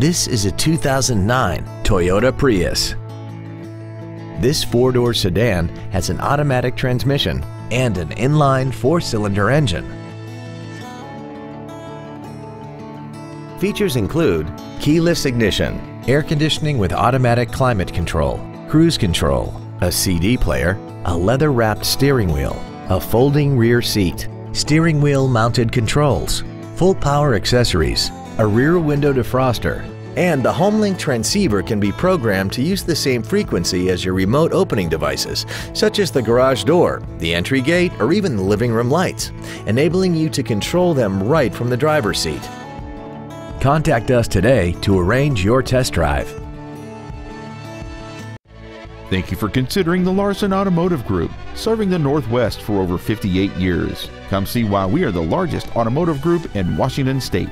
This is a 2009 Toyota Prius. This four-door sedan has an automatic transmission and an inline four-cylinder engine. Features include keyless ignition, air conditioning with automatic climate control, cruise control, a CD player, a leather-wrapped steering wheel, a folding rear seat, steering wheel mounted controls, full power accessories, a rear window defroster, and the HomeLink transceiver can be programmed to use the same frequency as your remote opening devices, such as the garage door, the entry gate, or even the living room lights, enabling you to control them right from the driver's seat. Contact us today to arrange your test drive. Thank you for considering the Larson Automotive Group, serving the Northwest for over 58 years. Come see why we are the largest automotive group in Washington State.